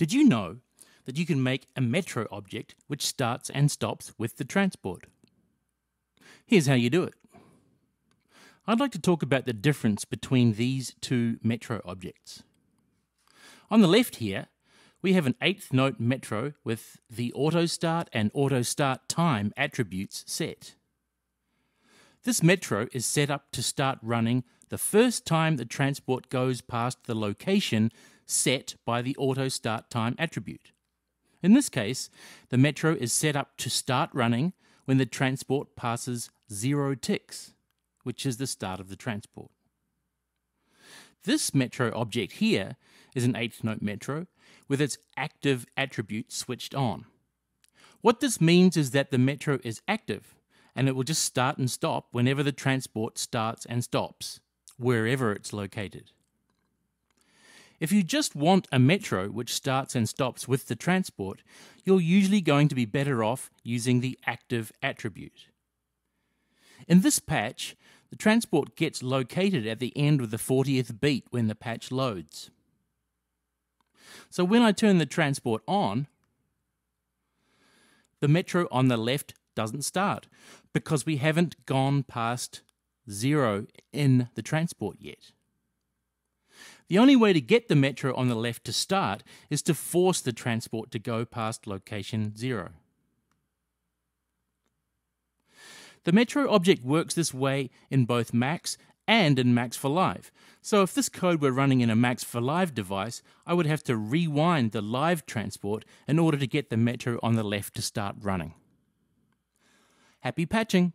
Did you know that you can make a metro object which starts and stops with the transport? Here's how you do it. I'd like to talk about the difference between these two metro objects. On the left here, we have an eighth note metro with the auto start and auto start time attributes set. This metro is set up to start running the first time the transport goes past the location set by the auto start time attribute. In this case, the metro is set up to start running when the transport passes zero ticks, which is the start of the transport. This metro object here is an eighth note metro with its active attribute switched on. What this means is that the metro is active and it will just start and stop whenever the transport starts and stops, wherever it's located. If you just want a metro which starts and stops with the transport, you're usually going to be better off using the active attribute. In this patch, the transport gets located at the end of the 40th beat when the patch loads. So when I turn the transport on, the metro on the left doesn't start because we haven't gone past zero in the transport yet. The only way to get the metro on the left to start is to force the transport to go past location zero. The metro object works this way in both Max and in Max for Live. So if this code were running in a Max for Live device, I would have to rewind the live transport in order to get the metro on the left to start running. Happy patching!